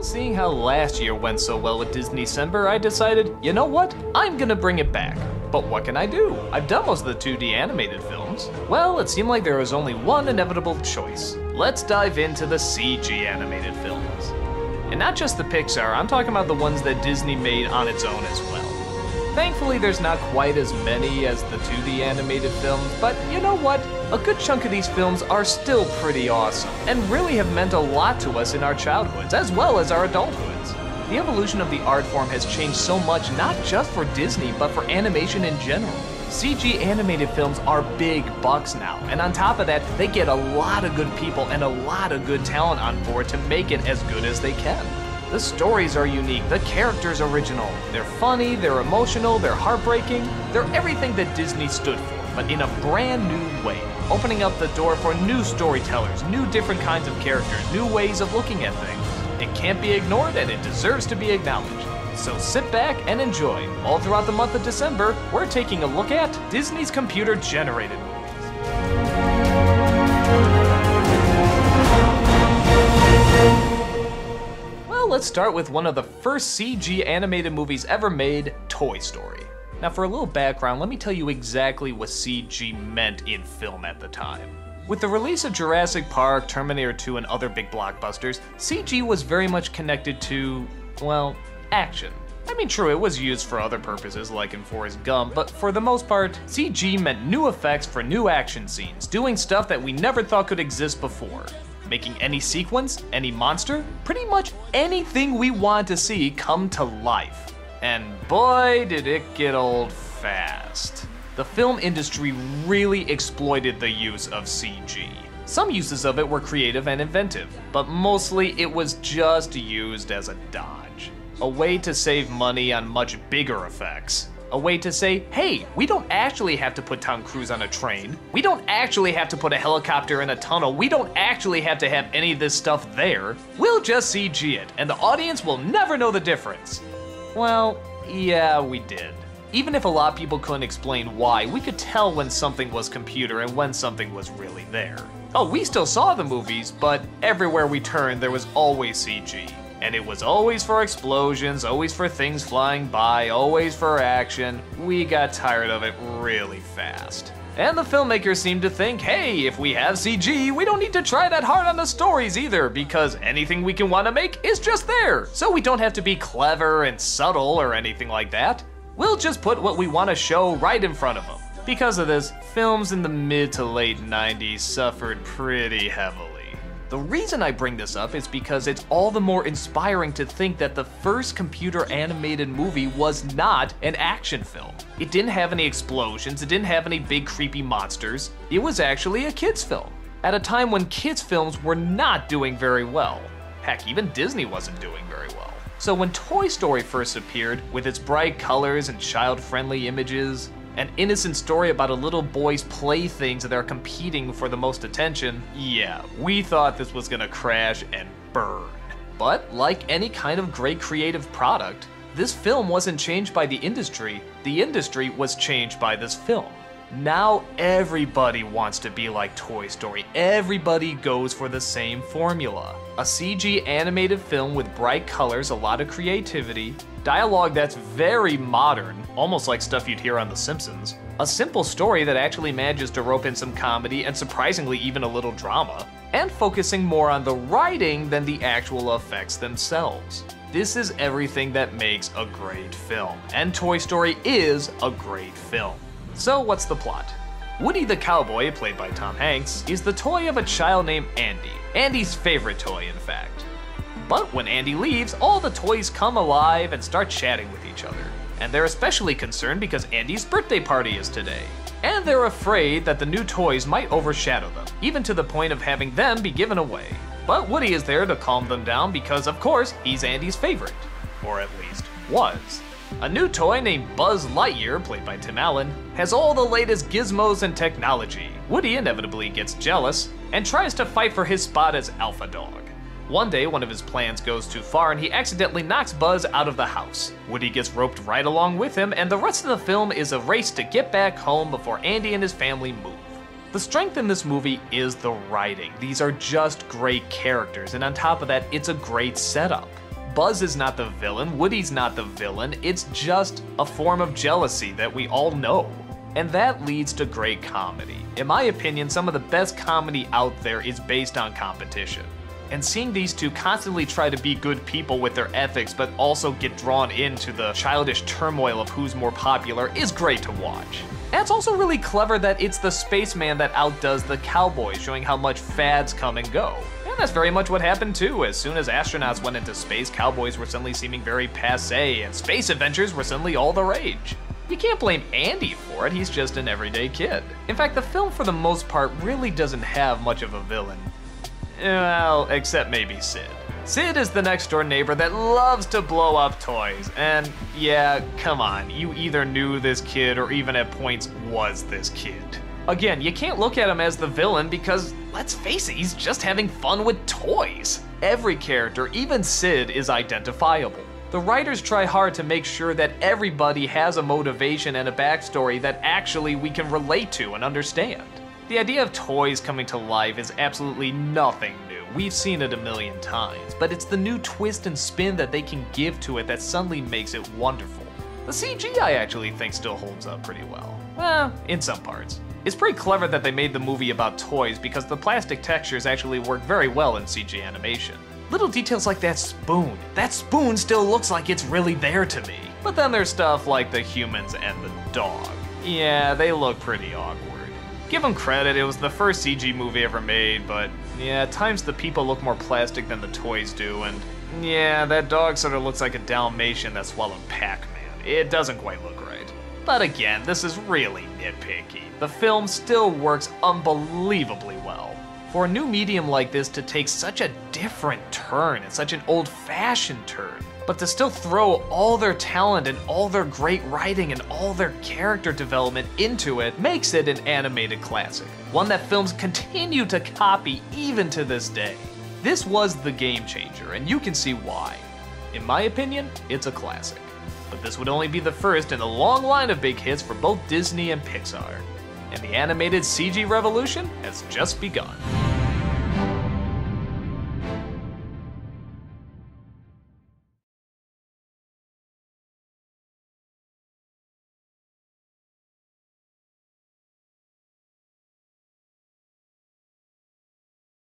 Well, seeing how last year went so well with Disneycember, I decided, you know what? I'm gonna bring it back. But what can I do? I've done most of the 2D animated films. Well, it seemed like there was only one inevitable choice. Let's dive into the CG animated films. And not just the Pixar, I'm talking about the ones that Disney made on its own as well. Thankfully, there's not quite as many as the 2D animated films, but you know what? A good chunk of these films are still pretty awesome, and really have meant a lot to us in our childhoods, as well as our adulthoods. The evolution of the art form has changed so much, not just for Disney, but for animation in general. CG animated films are big bucks now, and on top of that, they get a lot of good people and a lot of good talent on board to make it as good as they can. The stories are unique, the characters original. They're funny, they're emotional, they're heartbreaking. They're everything that Disney stood for, but in a brand new way, opening up the door for new storytellers, new different kinds of characters, new ways of looking at things. It can't be ignored and it deserves to be acknowledged. So sit back and enjoy. All throughout the month of December, we're taking a look at Disney's computer generated start with one of the first CG animated movies ever made, Toy Story. Now, for a little background, let me tell you exactly what CG meant in film at the time. With the release of Jurassic Park, Terminator 2, and other big blockbusters, CG was very much connected to, well, action. I mean, true, it was used for other purposes, like in Forrest Gump, but for the most part, CG meant new effects for new action scenes, doing stuff that we never thought could exist before. Making any sequence, any monster, pretty much anything we want to see come to life. And boy, did it get old fast. The film industry really exploited the use of CG. Some uses of it were creative and inventive, but mostly it was just used as a dodge. A way to save money on much bigger effects. A way to say, hey, we don't actually have to put Tom Cruise on a train. We don't actually have to put a helicopter in a tunnel. We don't actually have to have any of this stuff there. We'll just CG it, and the audience will never know the difference. Well, yeah, we did. Even if a lot of people couldn't explain why, we could tell when something was computer and when something was really there. Oh, we still saw the movies, but everywhere we turned, there was always CG. And it was always for explosions, always for things flying by, always for action. We got tired of it really fast. And the filmmakers seemed to think, hey, if we have CG, we don't need to try that hard on the stories either, because anything we can want to make is just there. So we don't have to be clever and subtle or anything like that. We'll just put what we want to show right in front of them. Because of this, films in the mid to late 90s suffered pretty heavily. The reason I bring this up is because it's all the more inspiring to think that the first computer animated movie was not an action film. It didn't have any explosions, it didn't have any big creepy monsters. It was actually a kids' film. At a time when kids' films were not doing very well. Heck, even Disney wasn't doing very well. So when Toy Story first appeared, with its bright colors and child-friendly images, an innocent story about a little boy's playthings that are competing for the most attention, yeah, we thought this was gonna crash and burn. But like any kind of great creative product, this film wasn't changed by the industry, the industry was changed by this film. Now everybody wants to be like Toy Story. Everybody goes for the same formula. A CG animated film with bright colors, a lot of creativity, dialogue that's very modern, almost like stuff you'd hear on The Simpsons, a simple story that actually manages to rope in some comedy and surprisingly even a little drama, and focusing more on the writing than the actual effects themselves. This is everything that makes a great film, and Toy Story is a great film. So, what's the plot? Woody the cowboy, played by Tom Hanks, is the toy of a child named Andy. Andy's favorite toy, in fact. But when Andy leaves, all the toys come alive and start chatting with each other. And they're especially concerned because Andy's birthday party is today. And they're afraid that the new toys might overshadow them, even to the point of having them be given away. But Woody is there to calm them down because, of course, he's Andy's favorite. Or at least, was. A new toy named Buzz Lightyear, played by Tim Allen, has all the latest gizmos and technology. Woody inevitably gets jealous and tries to fight for his spot as Alpha Dog. One day, one of his plans goes too far and he accidentally knocks Buzz out of the house. Woody gets roped right along with him, and the rest of the film is a race to get back home before Andy and his family move. The strength in this movie is the writing. These are just great characters, and on top of that, it's a great setup. Buzz is not the villain, Woody's not the villain, it's just a form of jealousy that we all know. And that leads to great comedy. In my opinion, some of the best comedy out there is based on competition. And seeing these two constantly try to be good people with their ethics, but also get drawn into the childish turmoil of who's more popular, is great to watch. And it's also really clever that it's the spaceman that outdoes the cowboy, showing how much fads come and go. And that's very much what happened too. As soon as astronauts went into space, cowboys were suddenly seeming very passe, and space adventures were suddenly all the rage. You can't blame Andy for it, he's just an everyday kid. In fact, the film for the most part really doesn't have much of a villain. Well, except maybe Sid. Sid is the next door neighbor that loves to blow up toys, and yeah, come on, you either knew this kid or even at points was this kid. Again, you can't look at him as the villain because, let's face it, he's just having fun with toys. Every character, even Sid, is identifiable. The writers try hard to make sure that everybody has a motivation and a backstory that actually we can relate to and understand. The idea of toys coming to life is absolutely nothing new. We've seen it a million times, but it's the new twist and spin that they can give to it that suddenly makes it wonderful. The CG I actually think still holds up pretty well. Eh, in some parts. It's pretty clever that they made the movie about toys because the plastic textures actually work very well in CG animation. Little details like that spoon. That spoon still looks like it's really there to me. But then there's stuff like the humans and the dog. Yeah, they look pretty awkward. Give them credit, it was the first CG movie ever made, but yeah, at times the people look more plastic than the toys do, and yeah, that dog sort of looks like a Dalmatian that swallowed Pac-Man. It doesn't quite look right. But again, this is really nitpicky. The film still works unbelievably well. For a new medium like this to take such a different turn and such an old-fashioned turn, but to still throw all their talent and all their great writing and all their character development into it makes it an animated classic. One that films continue to copy even to this day. This was the game changer, and you can see why. In my opinion, it's a classic. But this would only be the first in a long line of big hits for both Disney and Pixar. And the animated CG revolution has just begun.